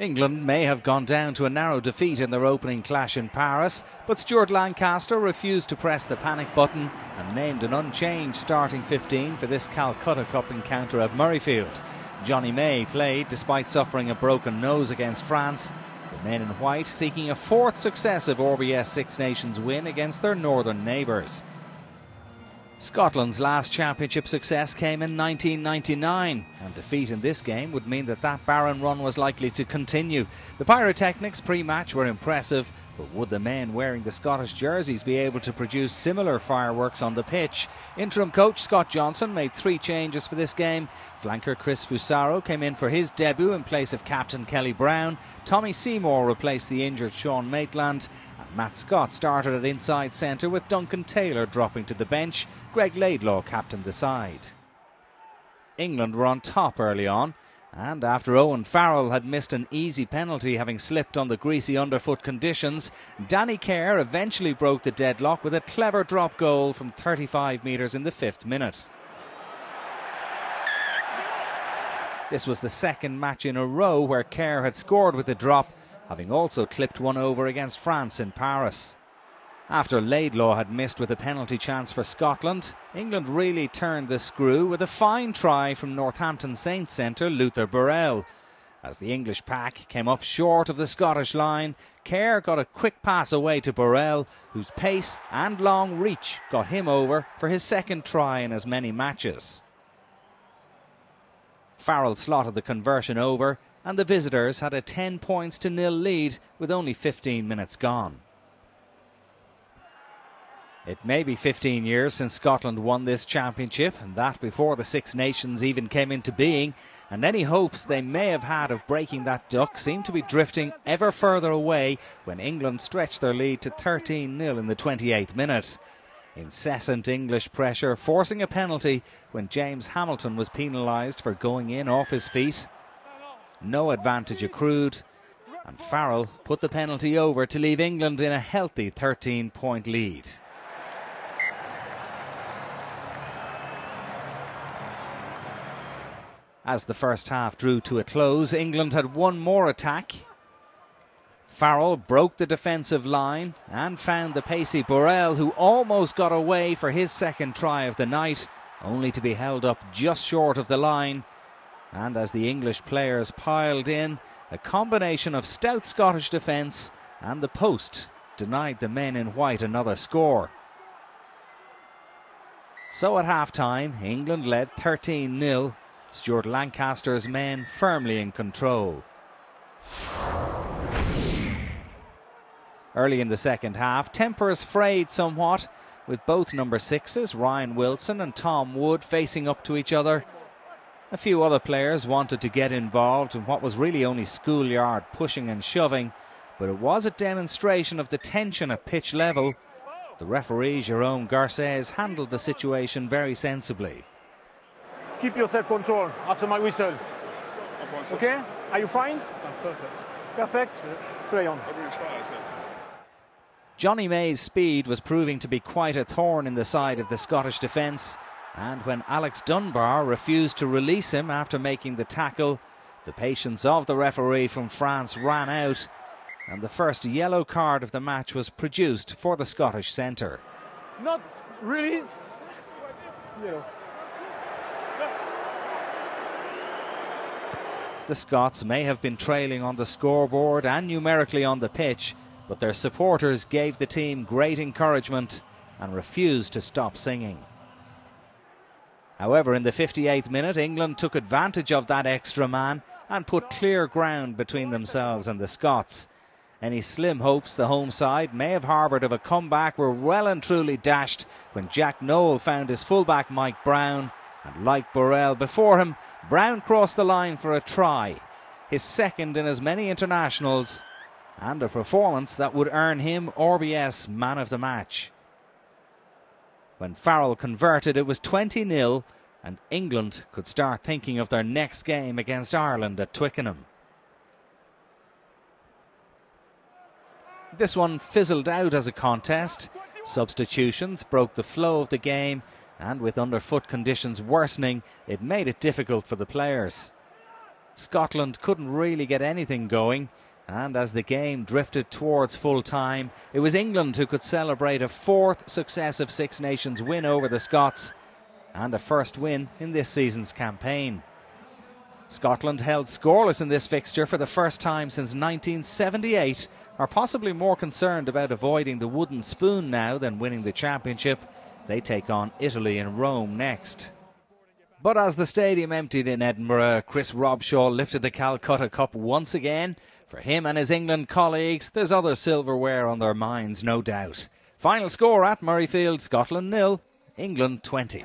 England may have gone down to a narrow defeat in their opening clash in Paris, but Stuart Lancaster refused to press the panic button and named an unchanged starting 15 for this Calcutta Cup encounter at Murrayfield. Jonny May played despite suffering a broken nose against France. The men in white seeking a fourth successive RBS Six Nations win against their northern neighbours. Scotland's last championship success came in 1999, and defeat in this game would mean that that barren run was likely to continue. The pyrotechnics pre match were impressive, but would the men wearing the Scottish jerseys be able to produce similar fireworks on the pitch? Interim coach Scott Johnson made three changes for this game. Flanker Chris Fusaro came in for his debut in place of captain Kelly Brown. Tommy Seymour replaced the injured Sean Maitland. And Matt Scott started at inside centre with Duncan Taylor dropping to the bench. Greig Laidlaw captained the side. England were on top early on, and after Owen Farrell had missed an easy penalty having slipped on the greasy underfoot conditions, Danny Care eventually broke the deadlock with a clever drop goal from 35 metres in the fifth minute. This was the second match in a row where Care had scored with a drop having also clipped one over against France in Paris. After Laidlaw had missed with a penalty chance for Scotland, England really turned the screw with a fine try from Northampton Saints centre Luther Burrell. As the English pack came up short of the Scottish line, Care got a quick pass away to Burrell, whose pace and long reach got him over for his second try in as many matches. Farrell slotted the conversion over, and the visitors had a 10 points to nil lead with only 15 minutes gone. It may be 15 years since Scotland won this championship, and that before the Six Nations even came into being, and any hopes they may have had of breaking that duck seem to be drifting ever further away when England stretched their lead to 13 0 in the 28th minute. Incessant English pressure forcing a penalty when James Hamilton was penalised for going in off his feet no advantage accrued, and Farrell put the penalty over to leave England in a healthy 13 point lead. As the first half drew to a close, England had one more attack. Farrell broke the defensive line and found the pacey Burrell, who almost got away for his second try of the night, only to be held up just short of the line and as the English players piled in, a combination of stout Scottish defence and the post denied the men in white another score. So at half time, England led 13 0, Stuart Lancaster's men firmly in control. Early in the second half, tempers frayed somewhat, with both number sixes, Ryan Wilson and Tom Wood, facing up to each other a few other players wanted to get involved in what was really only schoolyard pushing and shoving, but it was a demonstration of the tension at pitch level. The referee, Jerome Garces, handled the situation very sensibly. Keep your self control after my whistle. Okay? Are you fine? I'm perfect. Perfect? Play on. Jonny May's speed was proving to be quite a thorn in the side of the Scottish defence. And when Alex Dunbar refused to release him after making the tackle, the patience of the referee from France ran out, and the first yellow card of the match was produced for the Scottish centre. Not release. Yellow. The Scots may have been trailing on the scoreboard and numerically on the pitch, but their supporters gave the team great encouragement and refused to stop singing. However, in the 58th minute, England took advantage of that extra man and put clear ground between themselves and the Scots. Any slim hopes the home side may have harboured of a comeback were well and truly dashed when Jack Nowell found his fullback Mike Brown, and like Burrell before him, Brown crossed the line for a try, his second in as many internationals, and a performance that would earn him RBS Man of the Match. When Farrell converted, it was 20 0, and England could start thinking of their next game against Ireland at Twickenham. This one fizzled out as a contest. Substitutions broke the flow of the game, and with underfoot conditions worsening, it made it difficult for the players. Scotland couldn't really get anything going. And as the game drifted towards full time, it was England who could celebrate a fourth successive Six Nations win over the Scots and a first win in this season's campaign. Scotland held scoreless in this fixture for the first time since 1978, are possibly more concerned about avoiding the wooden spoon now than winning the championship. They take on Italy in Rome next. But as the stadium emptied in Edinburgh, Chris Robshaw lifted the Calcutta Cup once again. For him and his England colleagues, there's other silverware on their minds, no doubt. Final score at Murrayfield, Scotland nil, England 20.